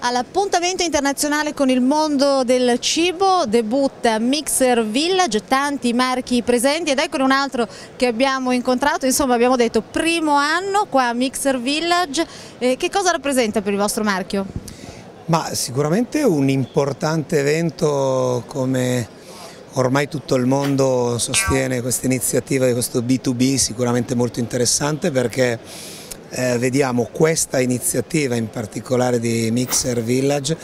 All'appuntamento internazionale con il mondo del cibo debutta Mixer Village, tanti marchi presenti ed eccone un altro che abbiamo incontrato, insomma abbiamo detto primo anno qua a Mixer Village, eh, che cosa rappresenta per il vostro marchio? Ma sicuramente un importante evento come ormai tutto il mondo sostiene questa iniziativa di questo B2B, sicuramente molto interessante perché eh, vediamo questa iniziativa in particolare di Mixer Village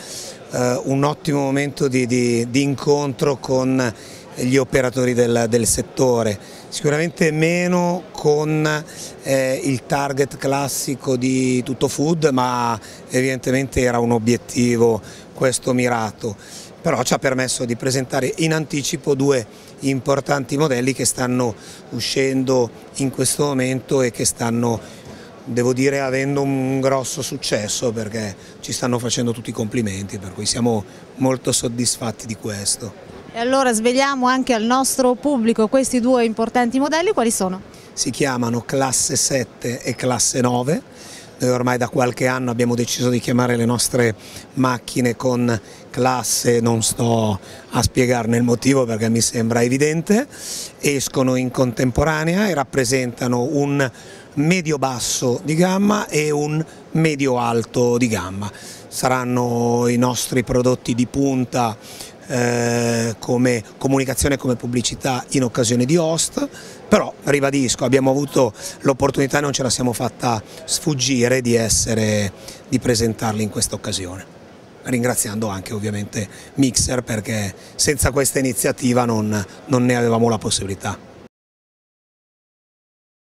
eh, un ottimo momento di, di, di, incontro con gli operatori del, del settore, sicuramente meno con eh, il target classico di tutto food ma evidentemente era un obiettivo questo mirato però ci ha permesso di presentare in anticipo due importanti modelli che stanno uscendo in questo momento e che stanno devo dire avendo un grosso successo perché ci stanno facendo tutti i complimenti per cui siamo molto soddisfatti di questo. E allora svegliamo anche al nostro pubblico questi due importanti modelli, quali sono? Si chiamano classe 7 e classe 9, noi ormai da qualche anno abbiamo deciso di chiamare le nostre macchine con classe, non sto a spiegarne il motivo perché mi sembra evidente, escono in contemporanea e rappresentano un medio-basso di gamma e un medio-alto di gamma. Saranno i nostri prodotti di punta eh, come comunicazione e come pubblicità in occasione di host, però ribadisco abbiamo avuto l'opportunità e non ce la siamo fatta sfuggire di, essere, di presentarli in questa occasione ringraziando anche ovviamente Mixer perché senza questa iniziativa non, non ne avevamo la possibilità.